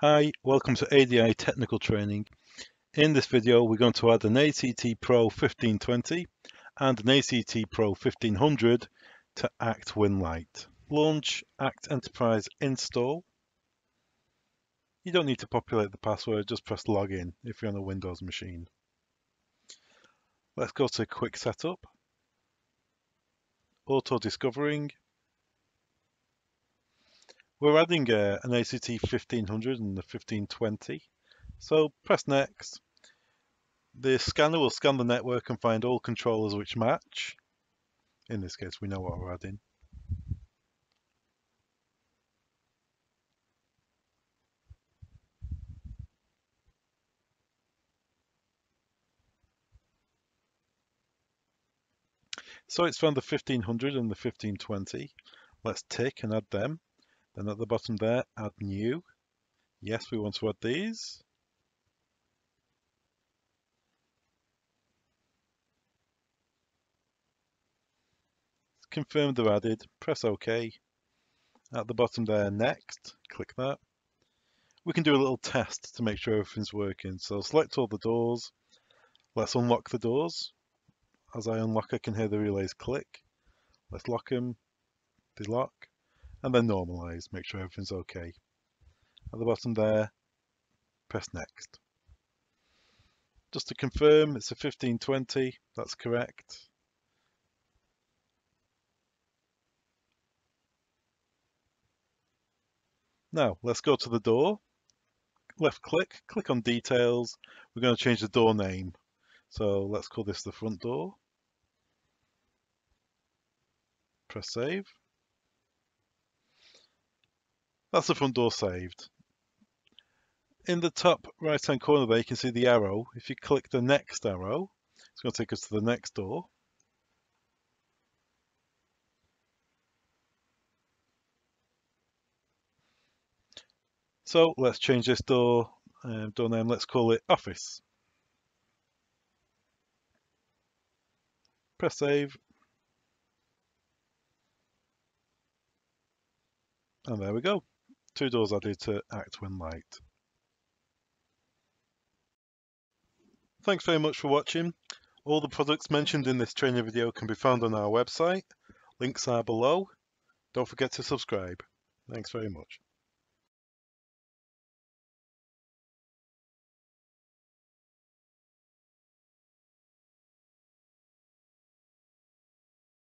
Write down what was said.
Hi, welcome to ADI Technical Training. In this video, we're going to add an ACT Pro 1520 and an ACT Pro 1500 to ACT Winlight. Launch ACT Enterprise Install. You don't need to populate the password, just press login if you're on a Windows machine. Let's go to Quick Setup, Auto Discovering, we're adding uh, an ACT 1500 and the 1520. So press next. The scanner will scan the network and find all controllers which match. In this case, we know what we're adding. So it's found the 1500 and the 1520. Let's tick and add them. Then at the bottom there, add new. Yes, we want to add these. Confirm they're added, press OK. At the bottom there, next, click that. We can do a little test to make sure everything's working. So select all the doors. Let's unlock the doors. As I unlock, I can hear the relays click. Let's lock them, delock and then normalize, make sure everything's okay. At the bottom there, press next. Just to confirm, it's a 1520, that's correct. Now, let's go to the door. Left click, click on details. We're going to change the door name. So let's call this the front door. Press save. That's the front door saved. In the top right hand corner there you can see the arrow. If you click the next arrow, it's going to take us to the next door. So let's change this door, um, door name, let's call it office. Press save. And there we go two doors added to Act Winlight. Thanks very much for watching. All the products mentioned in this training video can be found on our website. Links are below. Don't forget to subscribe. Thanks very much.